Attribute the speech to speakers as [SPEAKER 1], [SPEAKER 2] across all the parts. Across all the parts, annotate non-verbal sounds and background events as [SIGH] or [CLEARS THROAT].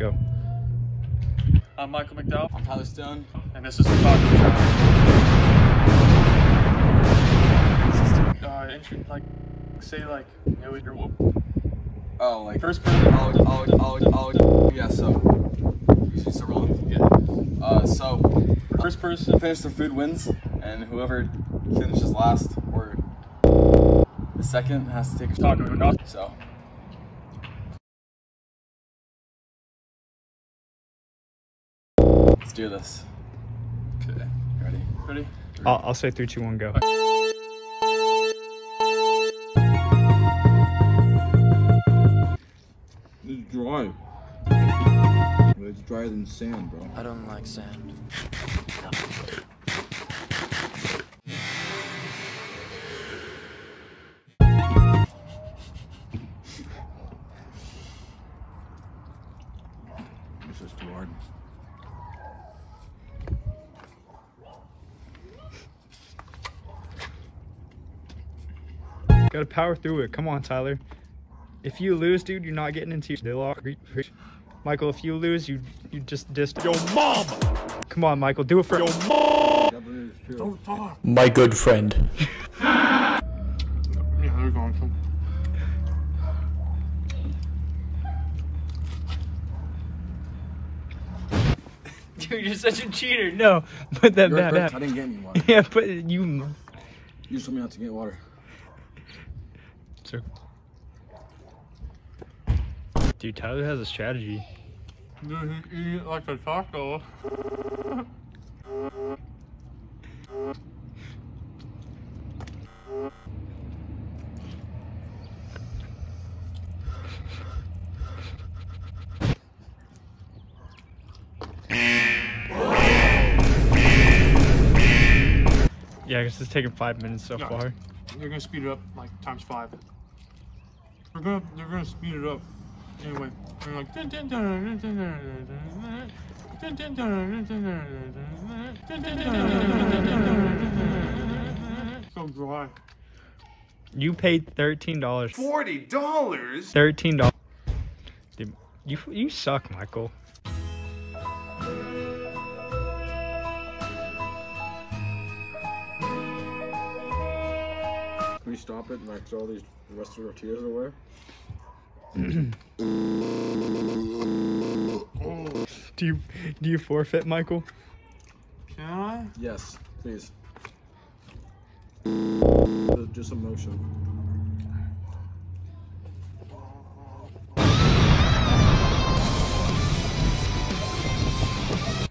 [SPEAKER 1] Go.
[SPEAKER 2] I'm Michael McDowell,
[SPEAKER 3] I'm Tyler Stone.
[SPEAKER 2] and this is the Taco Challenge. This is uh, intro, like, say, like, you know, your
[SPEAKER 3] Oh, like
[SPEAKER 2] first person.
[SPEAKER 3] Oh, oh, oh, oh, yeah. So, you should start rolling.
[SPEAKER 2] Yeah.
[SPEAKER 3] Uh, so
[SPEAKER 2] First person.
[SPEAKER 3] finish the food wins, and whoever finishes last or the second has to take a shot.
[SPEAKER 2] Taco
[SPEAKER 3] So. Let's do this.
[SPEAKER 2] Okay.
[SPEAKER 3] Ready?
[SPEAKER 2] Ready?
[SPEAKER 1] I'll, I'll say three, two, one, go.
[SPEAKER 4] It's dry. It's drier than sand, bro.
[SPEAKER 5] I don't like sand.
[SPEAKER 4] It's just too hard.
[SPEAKER 1] Gotta power through it. Come on, Tyler. If you lose, dude, you're not getting into the lock. Michael, if you lose, you you just dissed. your mom. Come on, Michael, do it for. Yo,
[SPEAKER 4] Yeah, but it's true.
[SPEAKER 2] Don't talk.
[SPEAKER 5] My good friend.
[SPEAKER 2] Yeah, they're going to.
[SPEAKER 1] Dude, you're such a cheater. No, [LAUGHS] put that
[SPEAKER 4] You're
[SPEAKER 1] back
[SPEAKER 4] I didn't get any water. [LAUGHS]
[SPEAKER 1] Yeah, but you.
[SPEAKER 4] You just told me not to get water.
[SPEAKER 1] So- Dude, Tyler has a strategy.
[SPEAKER 2] Dude, he eat like a taco. [LAUGHS]
[SPEAKER 1] Yeah, I guess it's taking five minutes so
[SPEAKER 2] Yeah.
[SPEAKER 1] far.
[SPEAKER 2] They're gonna speed it up like times five. They're gonna, they're gonna speed it up. Anyway, they're like. So dry.
[SPEAKER 1] You paid thirteen dollars.
[SPEAKER 6] Forty dollars.
[SPEAKER 1] Thirteen dollars. You you suck, Michael.
[SPEAKER 4] Stop it and like throw these the rest of the tortillas away? [CLEARS THROAT]
[SPEAKER 1] Do you do you forfeit, Michael?
[SPEAKER 2] Can I?
[SPEAKER 4] Yes, please. Just- Just a motion.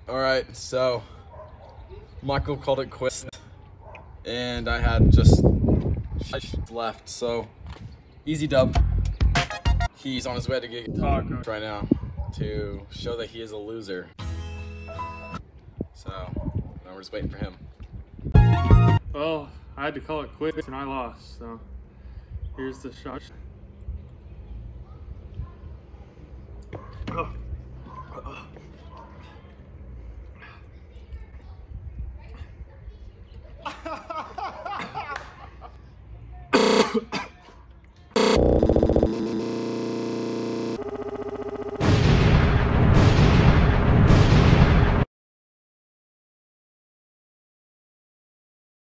[SPEAKER 3] All right. So, Michael called it quits, and I had just I left, so easy dub. He's on his way to get
[SPEAKER 2] talk
[SPEAKER 3] right now to show that he is a loser. So, now we're just waiting for him.
[SPEAKER 2] Well, I had to call it quits and I lost, so here's the shot. Oh.